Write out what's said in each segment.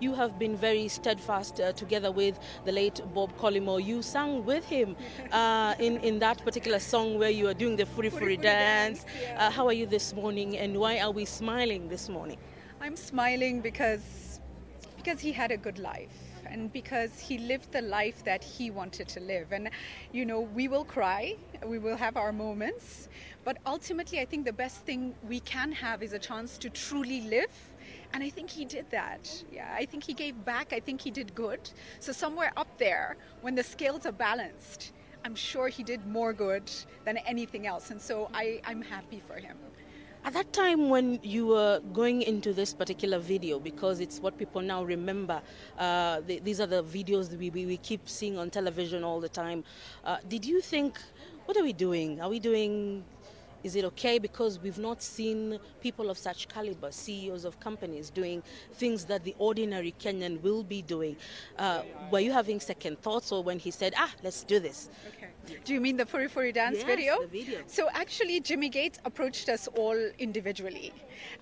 you have been very steadfast uh, together with the late Bob Collymore. You sang with him uh, in, in that particular song where you are doing the Furi Furi dance. yeah. Uh, how are you this morning and why are we smiling this morning? I'm smiling because because he had a good life and because he lived the life that he wanted to live. And you know, we will cry, we will have our moments, but ultimately I think the best thing we can have is a chance to truly live. And I think he did that. Yeah, I think he gave back. I think he did good. So somewhere up there, when the scales are balanced, I'm sure he did more good than anything else. And so I, I'm happy for him. At that time when you were going into this particular video, because it's what people now remember, uh, the, these are the videos we, we keep seeing on television all the time. Uh, did you think, what are we doing? Are we doing, is it okay? Because we've not seen people of such caliber, CEOs of companies, doing things that the ordinary Kenyan will be doing. Uh, were you having second thoughts, or when he said, ah, let's do this? Okay. Do you mean the Furi Furi dance Yes, video? the video. So actually, Jimmy Gait approached us all individually,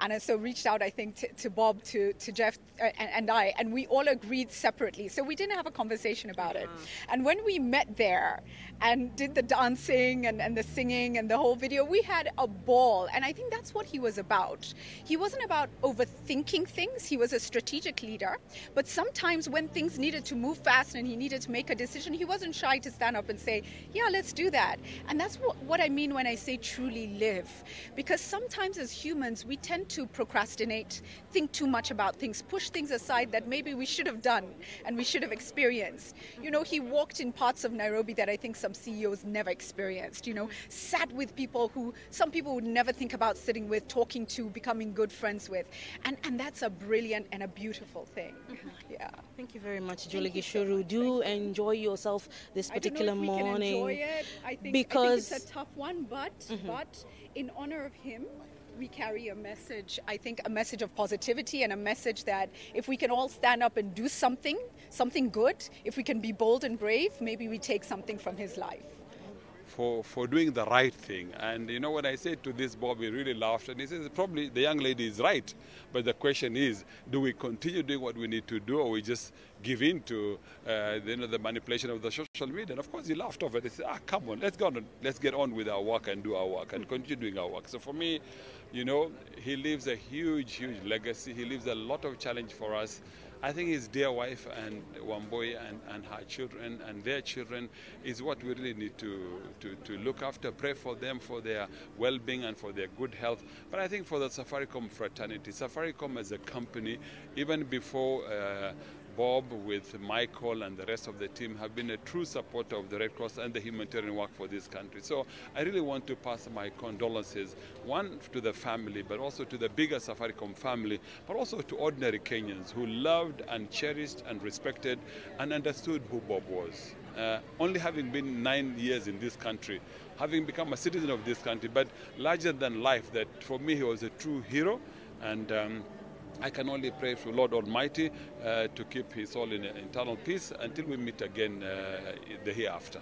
and uh, so reached out, I think, to, to Bob, to to Jeff, uh, and, and I, and we all agreed separately. So we didn't have a conversation about it. And when we met there and did the dancing and, and the singing and the whole video, we had a ball. And I think that's what he was about. He wasn't about overthinking things. He was a strategic leader. But sometimes when things needed to move fast and he needed to make a decision, he wasn't shy to stand up and say, yeah, let's do that. And that's what, what I mean when I say truly live. Because sometimes as humans, we tend to procrastinate, think too much about things, push things aside that maybe we should have done and we should have experienced. You know, he walked in parts of Nairobi that I think some CEOs never experienced, you know, sat with people who some people would never think about sitting with, talking to, becoming good friends with. And, and that's a brilliant and a beautiful thing. Mm-hmm. Yeah. Thank you very much, Julie you Gichuru. Do enjoy yourself this particular I don't know if morning. Enjoy it. I think, because Mm-hmm. I think it's a tough one, but but in honor of him, we carry a message. I think a message of positivity and a message that if we can all stand up and do something, something good, if we can be bold and brave, maybe we take something from his life. For, for doing the right thing. And you know, when I said to this, Bob, he really laughed and he says, probably the young lady is right. But the question is, do we continue doing what we need to do or we just give in to uh, you know, the manipulation of the social media? And of course, he laughed off it. He said, ah, come on, let's go on, let's get on with our work and do our work and continue doing our work. So for me, you know, he leaves a huge, huge legacy. He leaves a lot of challenge for us. I think his dear wife and Wambui and, and her children and their children is what we really need to, to, to look after, pray for them, for their well being and for their good health. But I think for the Safaricom fraternity, Safaricom as a company, even before uh, Bob, with Michael and the rest of the team, have been a true supporter of the Red Cross and the humanitarian work for this country. So I really want to pass my condolences, one to the family, but also to the bigger Safaricom family, but also to ordinary Kenyans who loved and cherished and respected and understood who Bob was. Uh, only having been nine years in this country, having become a citizen of this country, but larger than life, that for me he was a true hero. And um, I can only pray for Lord Almighty uh, to keep his soul in eternal peace until we meet again uh, the hereafter.